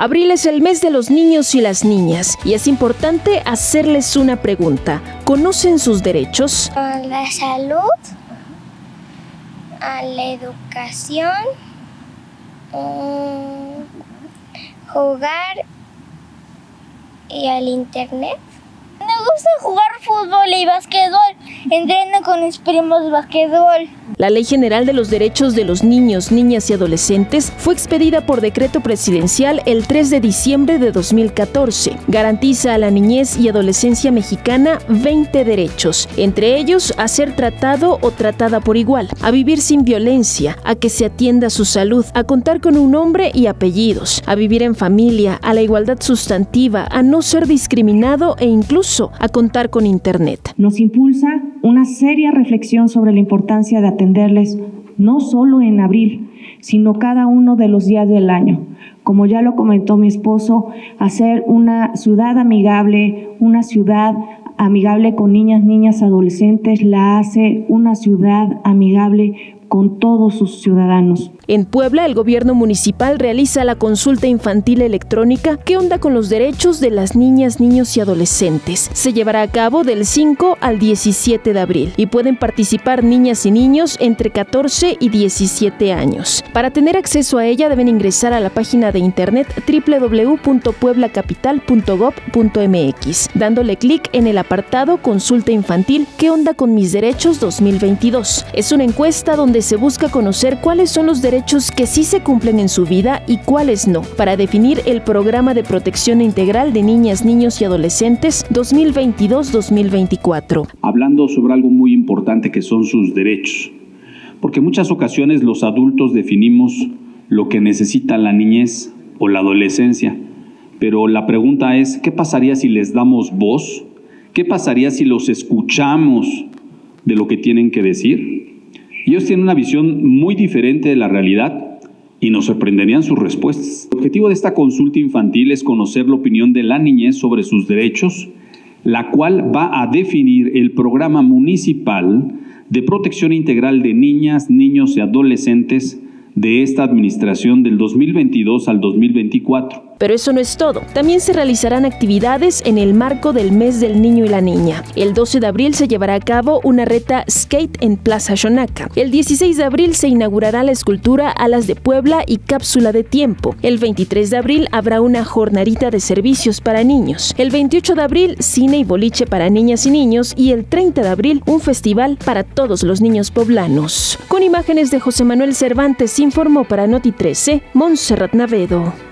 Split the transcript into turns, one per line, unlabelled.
Abril es el mes de los niños y las niñas y es importante hacerles una pregunta. ¿Conocen sus derechos?
A la salud, a la educación, mm, jugar y al internet.
Me gusta jugar fútbol y basquetbol. Entreno con mis primos basquetbol.
La Ley General de los Derechos de los Niños, Niñas y Adolescentes fue expedida por decreto presidencial el 3 de diciembre de 2014. Garantiza a la niñez y adolescencia mexicana 20 derechos, entre ellos a ser tratado o tratada por igual, a vivir sin violencia, a que se atienda su salud, a contar con un nombre y apellidos, a vivir en familia, a la igualdad sustantiva, a no ser discriminado e incluso a contar con Internet.
Nos impulsa una seria reflexión sobre la importancia de atender no solo en abril, sino cada uno de los días del año. Como ya lo comentó mi esposo, hacer una ciudad amigable, una ciudad amigable con niñas, niñas, adolescentes, la hace una ciudad amigable con todos sus ciudadanos.
En Puebla, el gobierno municipal realiza la consulta infantil electrónica ¿Qué onda con los derechos de las niñas, niños y adolescentes? Se llevará a cabo del 5 al 17 de abril y pueden participar niñas y niños entre 14 y 17 años. Para tener acceso a ella deben ingresar a la página de internet www.pueblacapital.gov.mx, dándole clic en el apartado Consulta infantil ¿Qué onda con mis derechos 2022? Es una encuesta donde se busca conocer cuáles son los derechos que sí se cumplen en su vida y cuáles no, para definir el programa de protección integral de niñas, niños y adolescentes 2022-2024.
Hablando sobre algo muy importante que son sus derechos, porque muchas ocasiones los adultos definimos lo que necesita la niñez o la adolescencia, pero la pregunta es, ¿qué pasaría si les damos voz? ¿Qué pasaría si los escuchamos de lo que tienen que decir? Ellos tienen una visión muy diferente de la realidad y nos sorprenderían sus respuestas. El objetivo de esta consulta infantil es conocer la opinión de la niñez sobre sus derechos, la cual va a definir el programa municipal de protección integral de niñas, niños y adolescentes de esta administración del 2022 al 2024.
Pero eso no es todo. También se realizarán actividades en el marco del mes del niño y la niña. El 12 de abril se llevará a cabo una reta skate en Plaza Xonaca. El 16 de abril se inaugurará la escultura Alas de Puebla y Cápsula de Tiempo. El 23 de abril habrá una jornadita de servicios para niños. El 28 de abril cine y boliche para niñas y niños y el 30 de abril un festival para todos los niños poblanos. Con imágenes de José Manuel Cervantes informó para Noti 13 Montserrat Navedo.